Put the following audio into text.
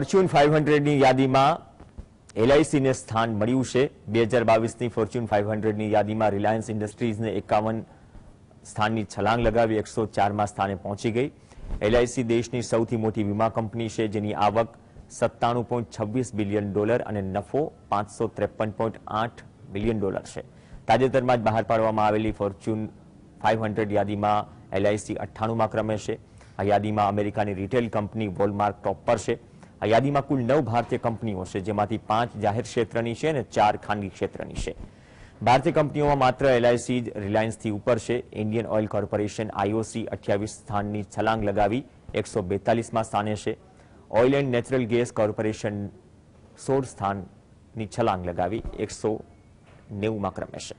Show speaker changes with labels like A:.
A: Fortune five હંડ્રેડની યાદીમાં એલઆઈસીને સ્થાન મળ્યું છે. બે હજાર બાવીસની ફોર્ચ્યુન ફાઇવ હંડ્રેડની યાદીમાં રિલાયન્સ ઇન્ડસ્ટ્રીઝને એકાવન સ્થાનની છલાંગ લગાવી એકસો ચારમાં સ્થાને પહોંચી ગઈ. એલઆઈસી દેશની સૌથી મોટી વીમા કંપની છે, જેની આવક સત્તાણું પોઈન્ટ છવ્વીસ બિલિયન ડોલર અને નફો પાંચસો ત્રેપન પોઈન્ટ આઠ બિલિયન ડોલર છે. તાજેતરમાં જ બહાર પાડવામાં આવેલી ફોર્ચ્યુન ફાઇવ હંડ્રેડ યાદીમાં એલઆઈસી અઠ્ઠાણુંમાં ક્રમે છે. આ યાદીમાં અમેરિકાની રિટેલ કંપની વોલમાર્ક ટોપ પર છે. આ યાદીમાં કુલ નવ ભારતીય કંપનીઓ છે, જેમાંથી પાંચ જાહેર ક્ષેત્રની છે અને ચાર ખાનગી ક્ષેત્રની છે. ભારતીય કંપનીઓમાં માત્ર એલઆઈસી જ રિલાયન્સથી ઉપર છે. ઇન્ડિયન ઓઇલ કોર્પોરેશન આઈઓસી અઠ્યાવીસ સ્થાનની છલાંગ લગાવી એકસો બેતાલીસમાં સ્થાને છે. Oil and natural gas corporation સોળ સ્થાનની છલાંગ લગાવી એકસો નેવુંમાં ક્રમે છે.